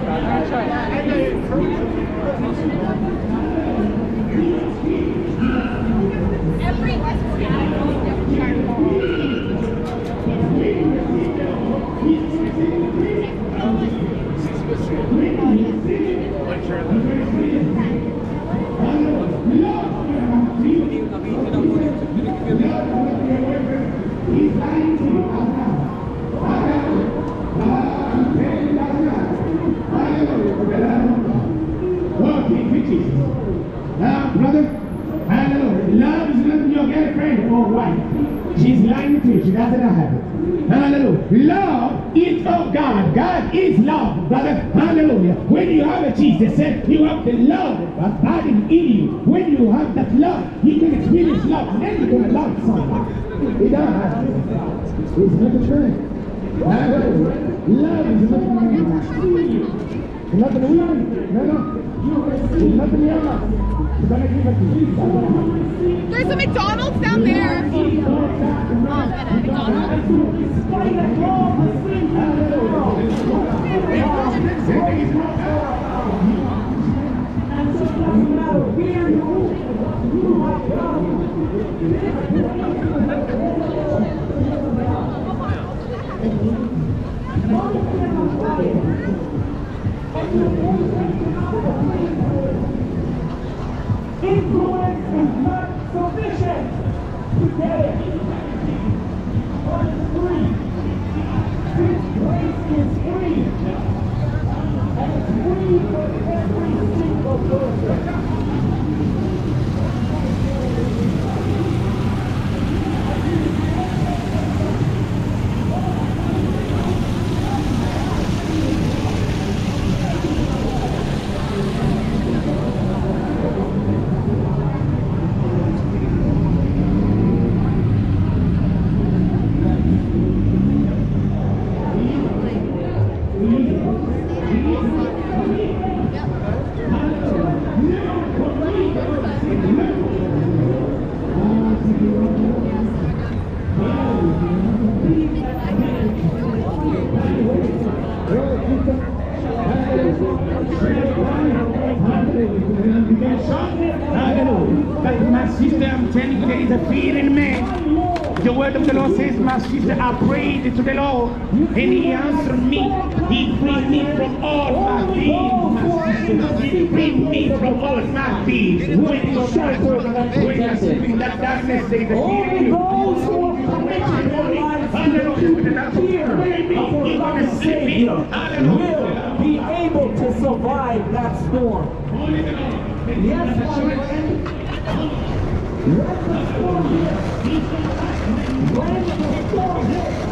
That's right. Hallelujah. Love is of God. God is love, brother. Hallelujah. When you have a Jesus, eh, you have the love abiding in you. When you have that love, you can experience love. And then you're going to love someone. It have. It's not a. Hallelujah. Love is nothing it's nothing weird. No, no. Nothing yellow. There's a McDonald's down there. Oh, at a McDonald's. Influence is not sufficient to get it. But it's free. This grace is free. And it's free for every single person. But my sister, I'm telling you, there is a fear in man. The word of the Lord says, my sister, I prayed to the Lord, and He answered me. He freed me from all my fears. He freed me from all my fears. When you shine, when you sleep in that darkness, a fear you. Will be able to survive that storm. Yes, my friend. Let the storm hit. When the storm hits,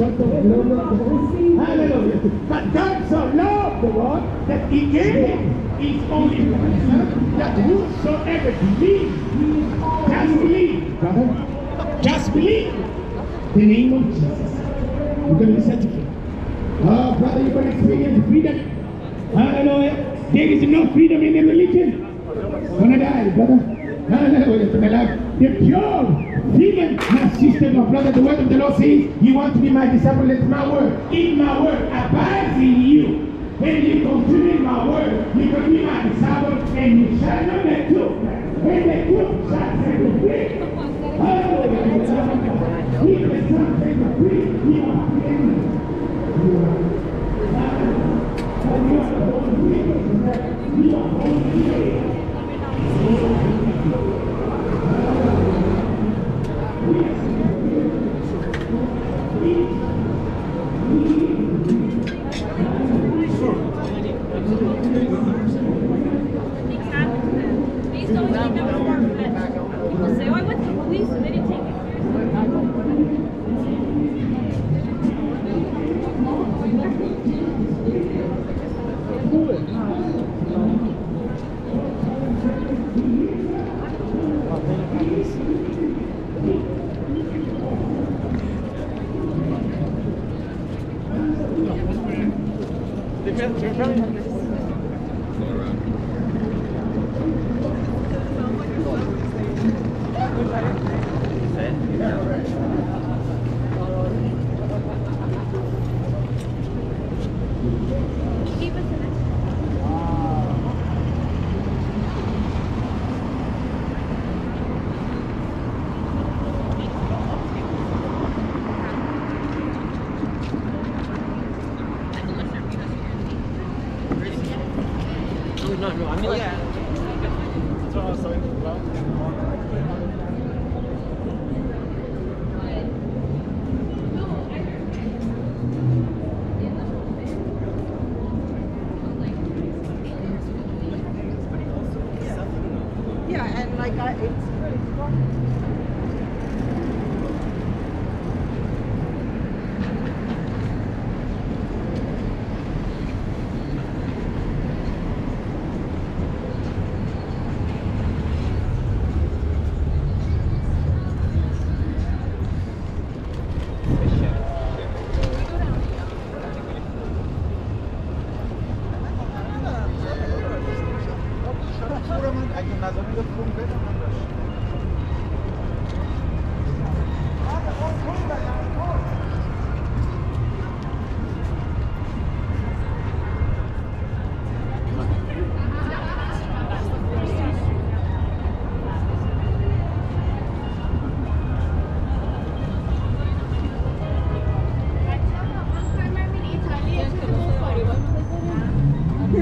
of the. Hallelujah. But God so loved the world that he gave his only one that whosoever believes, just believe, brother, just believe the name of Jesus. You're going to be set free. Oh, brother, you're going to experience freedom. Hallelujah. There is no freedom in the religion. Gonna die, brother. Hallelujah to the pure freedom, my sister, my brother, the word of the Lord says, You want to be my disciple, let my word, in my word, abides in you. When you continue in my word, you can be my disciple, and you shall know the truth. When the truth shall set you free. Hallelujah. If the Son set you free, you are free. You are Hallelujah. You are free. You are free.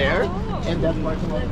there, and that parking lot.